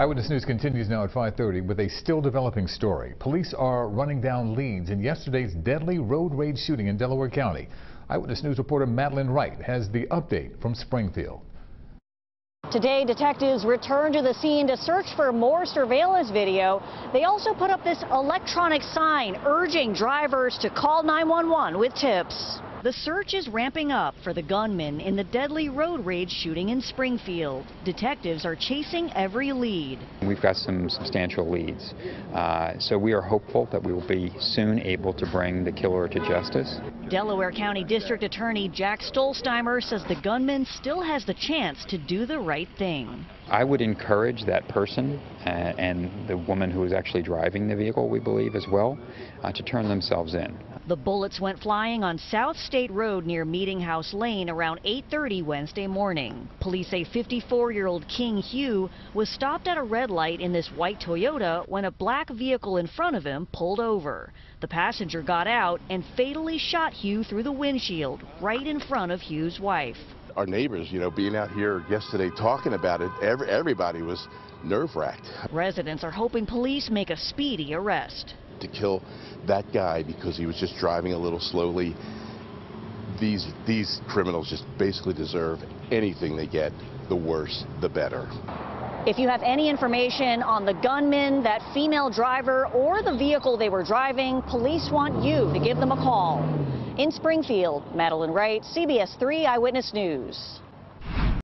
Eyewitness News continues now at 5:30 with a still developing story. Police are running down leads in yesterday's deadly road rage shooting in Delaware County. Eyewitness News reporter Madeleine Wright has the update from Springfield. Today, detectives returned to the scene to search for more surveillance video. They also put up this electronic sign urging drivers to call 911 with tips. The search is ramping up for the gunman in the deadly road rage shooting in Springfield. Detectives are chasing every lead. We've got some substantial leads, uh, so we are hopeful that we will be soon able to bring the killer to justice. Delaware County District Attorney Jack Stollsteimer says the gunman still has the chance to do the right thing. I would encourage that person uh, and the woman who was actually driving the vehicle, we believe as well, uh, to turn themselves in. The bullets went flying on South State Road near Meeting House Lane around 8:30 Wednesday morning. Police say 54-year-old King Hua was stopped at a red light in this white Toyota when a black vehicle in front of him pulled over. The passenger got out and fatally shot Hua through the windshield right in front of Hua's wife. Our neighbors, you know, being out here yesterday talking about it, every, everybody was nerve-wracked. Residents are hoping police make a speedy arrest to kill that guy because he was just driving a little slowly. These, these criminals just basically deserve anything they get, the worse, the better. If you have any information on the gunman, that female driver, or the vehicle they were driving, police want you to give them a call. In Springfield, Madeleine Wright, CBS 3 Eyewitness News.